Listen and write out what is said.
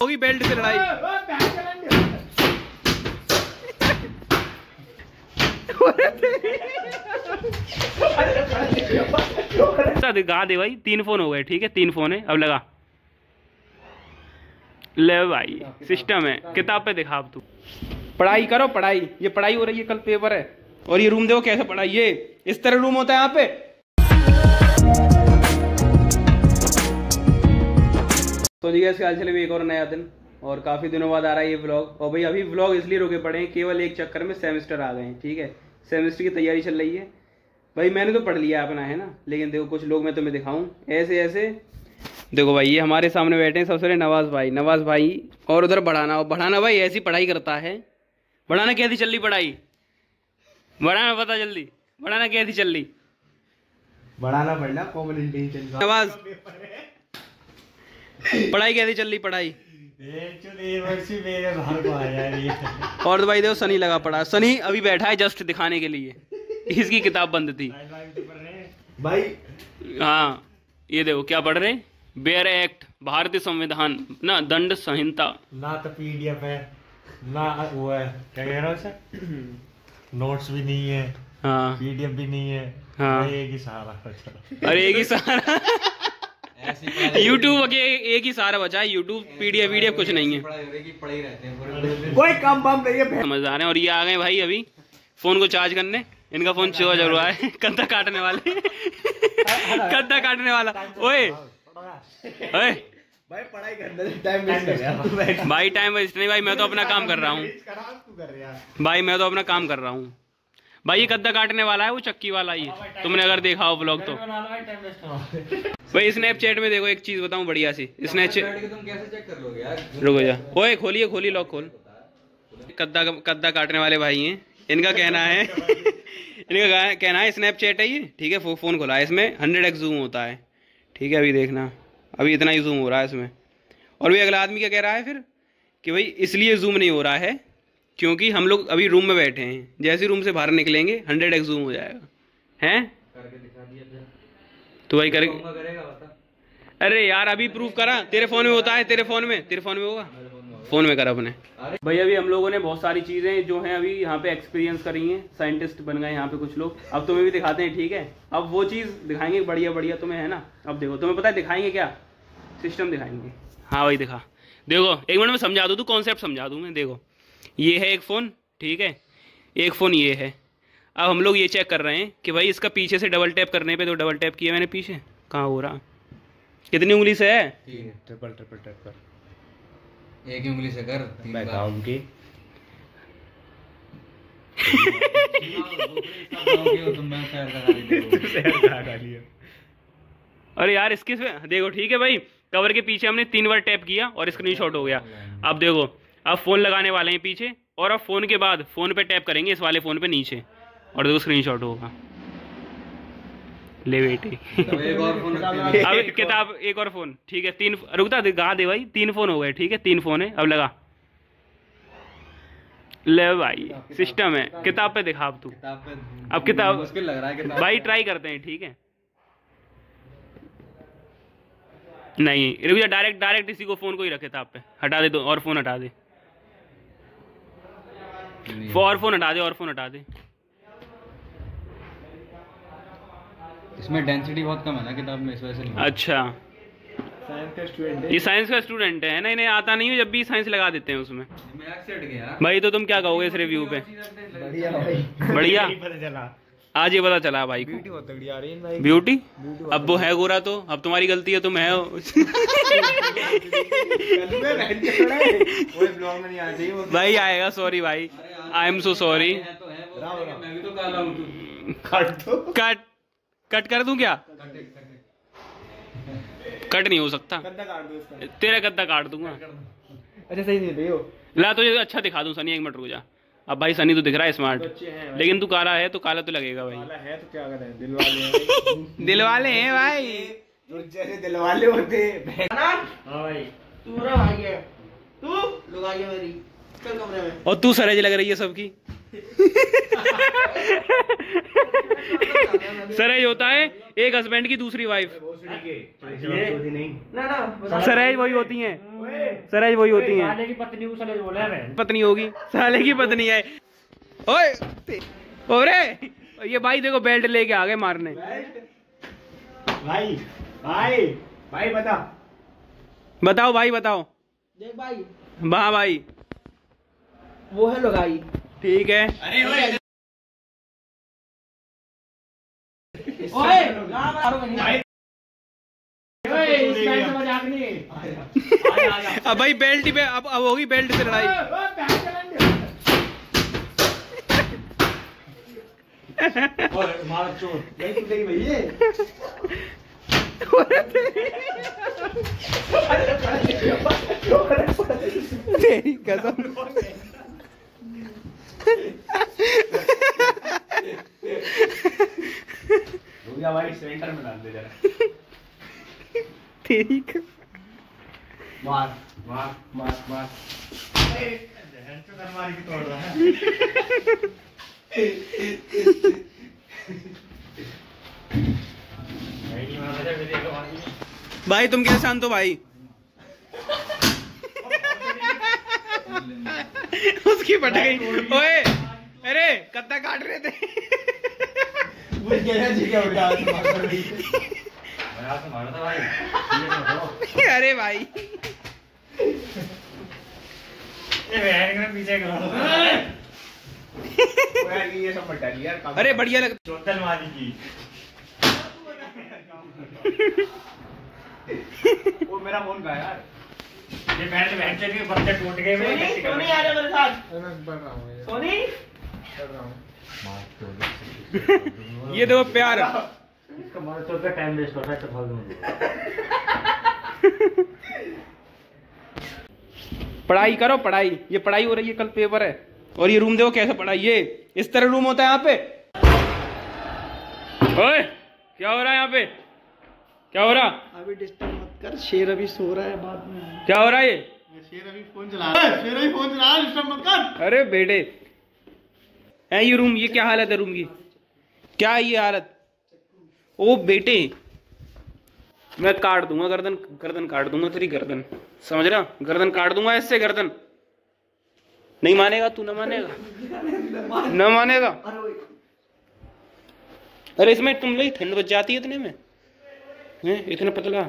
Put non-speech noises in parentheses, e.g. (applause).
होगी बेल्ट से लड़ाई। अच्छा, दिखा दे भाई। तीन फ़ोन हो गए ठीक है? तीन फ़ोन है। अब लगा। ले भाई सिस्टम है। किताब पे दिखा अब तू। पढ़ाई करो पढ़ाई। ये पढ़ाई हो रही है कल पेपर है। और ये रूम देखो कैसे पढ़ाई ये इस तरह रूम होता है यहाँ पे। तो जी गैस हाल चले भी एक और नया दिन और काफ़ी दिनों बाद आ रहा है ये व्लॉग और भाई अभी व्लॉग इसलिए रुके पड़े हैं केवल एक चक्कर में सेमेस्टर आ गए हैं ठीक है? सेमेस्टर की तैयारी चल रही है। भाई मैंने तो पढ़ लिया अपना है ना? लेकिन देखो कुछ लोग मैं तुम्हें दिखाऊँ। ऐसे ऐसे। देखो भाई ये हमारे सामने बैठे हैं सबसे पहले नवाज़ भाई। नवाज़ भाई और उधर बढ़ाना। और बढ़ाना भाई ऐसी पढ़ाई करता है। बढ़ाना कैसी चल रही पढ़ाई? बढ़ाना पता जल्दी। बढ़ाना कैसी चल रही? बढ़ाना पड़ना नवाज़। पढ़ाई कैसी चल रही पढ़ाई और भाई देखो सनी लगा पड़ा सनी अभी बैठा है जस्ट दिखाने के लिए इसकी किताब बंद थी भाई हाँ ये देखो क्या पढ़ रहे बेयर एक्ट भारतीय संविधान ना दंड संहिता ना तो पीडीएफ है ना वो है क्या कह रहा हूँ नोट्स भी नहीं है हाँ पीडीएफ भी नहीं है हाँ। एक ही सहारा अरे एक ही सारा यूट्यूब एक ही सारा बचा है यूट्यूब पीडीएफ वीडीएफ कुछ नहीं है। (laughs) कोई काम बम नहीं है समझदार हैं और ये आ गए भाई अभी फ़ोन को चार्ज करने। इनका फ़ोन चोर ज़रूर है। (laughs) कद्दा काटने वाले। (laughs) कद्दा काटने वाला। ओए। ओए। भाई पढ़ाई करने से टाइम वेस्ट भाई टाइम वेस्ट नहीं भाई मैं तो अपना काम कर रहा हूँ तू कर रहा है। भाई मैं तो अपना काम कर रहा हूँ। भाई ये कद्दा काटने वाला है वो चक्की वाला ही। तुमने अगर देखा हो ब्लॉग तो। भाई स्नैपचैट में देखो एक चीज़ बताऊँ बढ़िया सी। स्नैपचैट तुम कैसे चेक कर लोगे यार? रुको जा। ओए खोलिए खोलिए लॉक खोल। कद्दा कद्दा काटने वाले भाई हैं। इनका कहना है (laughs) इनका कहना है स्नैपचैट है ये। ठीक है फ़ोन खोला। है इसमें हंड्रेड एक्स जूम होता है। ठीक है अभी देखना। अभी इतना ही जूम हो रहा है इसमें। और भी अगला आदमी क्या कह रहा है फिर? कि भाई इसलिए जूम नहीं हो रहा है। क्योंकि हम लोग अभी रूम में बैठे हैं। जैसे रूम से बाहर निकलेंगे हंड्रेड एक्स जूम हो जाएगा। हैं? तो भाई करे करेगा अरे यार अभी प्रूफ करा। तेरे फ़ोन में होता है? तेरे फ़ोन में? तेरे फ़ोन में होगा? फ़ोन में करा अपने। भाई अभी हम लोगों ने बहुत सारी चीज़ें जो हैं अभी यहाँ पे एक्सपीरियंस करी हैं। साइंटिस्ट बन गए यहाँ पे कुछ लोग। अब तुम्हें भी दिखाते हैं ठीक है? अब वो चीज़ दिखाएँगे बढ़िया बढ़िया तुम्हें है ना? अब देखो तुम्हें पता है दिखाएँगे क्या? सिस्टम दिखाएँगे। हाँ भाई दिखा। देखो एक मिनट में समझा दूँ तू कॉन्सेप्ट समझा दूँ मैं देखो। ये है एक फ़ोन ठीक है? एक फ़ोन ये है। अब हम लोग ये चेक कर रहे हैं कि भाई इसका पीछे से डबल टैप करने पे तो डबल टैप किया मैंने पीछे। कहाँ हो रहा? कितनी उंगली से है? ट्रिपल ट्रिपल टैप कर। एक ही उंगली से कर मैं। की। अरे यार इसके देखो ठीक है भाई। कवर के पीछे हमने तीन बार टैप किया और स्क्रीनशॉट हो गया। अब देखो अब फ़ोन लगाने वाले हैं पीछे और अब फ़ोन के बाद फ़ोन पे टैप करेंगे इस वाले फ़ोन पे नीचे और देखो स्क्रीनशॉट होगा। ले बेटे। तो एक और फ़ोन अब किताब एक और फ़ोन ठीक है तीन रुकता दिखा दे भाई तीन फ़ोन हो गए ठीक है तीन फ़ोन है अब लगा। ले भाई सिस्टम है किताब पे दिखा अब तू। अब किताब लग रहा है भाई ट्राई करते हैं ठीक है। नहीं रुक जा डायरेक्ट डायरेक्ट इसी को फ़ोन को ही रख किताब पे। हटा दे दो और फ़ोन हटा दे। नहीं। और फ़ोन हटा दे और फ़ोन हटा दे। इसमें डेंसिटी बहुत कम है ना किताब में इस वजह से अच्छा। साइंस का स्टूडेंट ये साइंस का स्टूडेंट है ना इन्हें आता नहीं है जब भी साइंस लगा देते हैं उसमें। गया। भाई तो तुम क्या कहोगे इस रिव्यू पे? बढ़िया बढ़िया। (laughs) आज ये पता चला भाई को। ब्यूटी बहुत तगड़ी आ रही है भाई। ब्यूटी अब वो है गोरा तो अब तुम्हारी गलती है तुम है (laughs) नहीं वो भाई आएगा सॉरी भाई। आई एम सो सॉरी तो तो काला काट कट कट कर दूँ क्या? कट नहीं हो सकता। गद्दा काट दो उसका तेरा गद्दा काट दूँगा। अच्छा सही नहीं रही ला तुझे अच्छा दिखा दूँ सनी एक मिनट रुक जा। अब भाई सनी तो दिख रहा है स्मार्ट बच्चे हैं। लेकिन तू काला है तो काला तो लगेगा भाई। वाला है तो क्या करें दिल वाले हैं। दिल वाले हैं भाई। तो जैसे दिल वाले होते हैं। हाँ भाई। तू मेरा भाई है। तू? लुगाई मेरी। कमरे में। और तू सरेज लग रही है सबकी। सरेज होता है एक हस्बैंड की दूसरी वाइफ सरेज वही होती हैं। सरेज वही होती हैं। साले की पत्नी को सलेज बोला है पत्नी होगी। साले की पत्नी है। ओए ओरे ये भाई देखो बेल्ट लेके आ गए मारने। भाई भाई भाई बता। बताओ भाई बताओ। देख भाई। वाह भाई। वो है लगाई ठीक है ओए अब भाई बेल्ट पे अब अब होगी बेल्ट से लड़ाई मार चोर नहीं तू तेरी कसम भैया भाई सेंटर में डाल दे जरा। कसम मार मार मार मार। मार की तोड़ है। रहा है। भाई तुम कैसे शांत हो भाई? (laughs) उसकी पट गई। ओए अरे कत्ता काट रहे थे। तो मारा था (laughs) भाई। ये अरे भाई पीछे ये सब अरे बढ़िया लग चोटल मारी की। वो मेरा फ़ोन का यार। ये बैंड बैंड के पत्ते टूट गए मेरे सोनी सोनी आ जा मेरे साथ सोनी ये देखो प्यार इसका मार चोट का टाइम वेस्ट हो रहा है तो फालतू में पढ़ाई करो पढ़ाई ये पढ़ाई हो रही है कल पेपर है और ये रूम देखो कैसे पढ़ाई ये इस तरह रूम होता है यहाँ पे ओए क्या हो रहा है यहाँ पे क्या हो रहा अभी डिस्टर्ब कर शेर अभी सो रहा है बाद में। क्या हो रहा है ये? शेर अभी फ़ोन चला रहा है। शेर अभी फ़ोन चला रहा है डिस्टर्ब मत कर। अरे बेटे। है ये रूम ये क्या हालत है रूम की? क्या है ये हालत? ओ बेटे। मैं काट दूँगा गर्दन गर्दन काट दूँगा तेरी गर्दन। समझ रहा? गर्दन काट दूँगा इससे गर्दन। नहीं मानेगा तू ना मानेगा। न मानेगा। अरे इसमें तुम लोग ठंड बच जाती है इतने में। हैं इतना पतला।